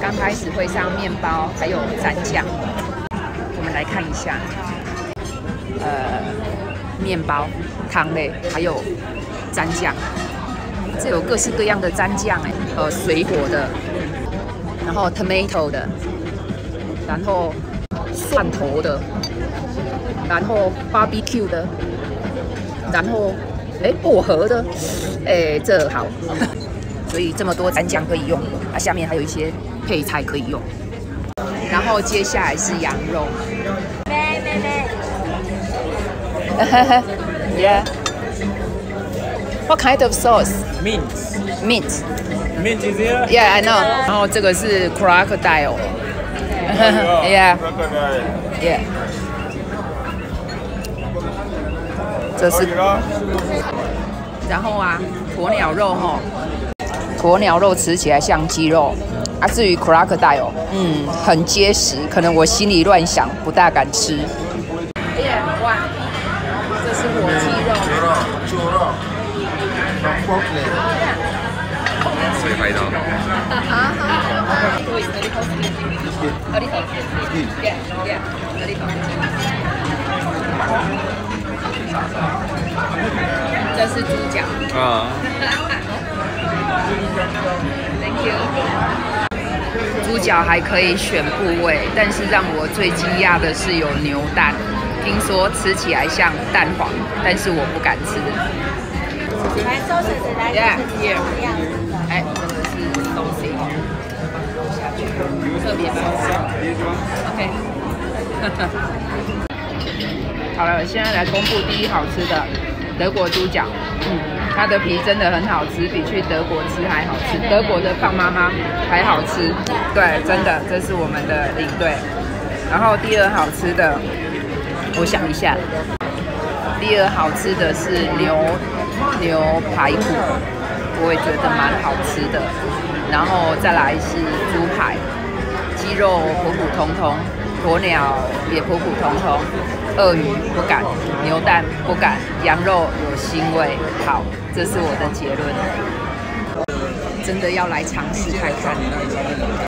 刚开始会上面包，还有蘸酱。我们来看一下，呃，面包、汤类，还有蘸酱。这有各式各样的蘸酱哎，呃，水果的，然后 tomato 的，然后蒜头的，然后 barbecue 的，然后哎薄荷的，哎这好。所以这么多蘸酱可以用，啊，下面还有一些配菜可以用。然后接下来是羊肉。妹妹妹。Yeah. What kind of sauce? Mint. Mint. Mint is here? Yeah, I know. 然后这个是 crocodile. Yeah. Yeah. 这是。然后啊，鸵鸟肉哈。鸵鸟肉吃起来像鸡肉，啊，至于 crocodile，嗯，很结实，可能我心里乱想，不大敢吃。哇，这是火鸡肉。谁拍的？啊这是猪脚。啊。Thank you。猪脚还可以选部位，但是让我最惊讶的是有牛蛋，听说吃起来像蛋黄，但是我不敢吃。来收拾的来，Yeah here。哎，这个是东西，下去，特别棒。OK。好了，现在来公布第一好吃的德国猪脚。嗯。它的皮真的很好吃，比去德国吃还好吃。德国的胖妈妈还好吃，对，真的，这是我们的领队。然后第二好吃的，我想一下，第二好吃的是牛牛排骨，我也觉得蛮好吃的。然后再来是猪排，鸡肉普普通通，鸵鸟也普普通通，鳄鱼不敢，牛蛋不敢，羊肉有腥味，好。这是我的结论，真的要来尝试看看。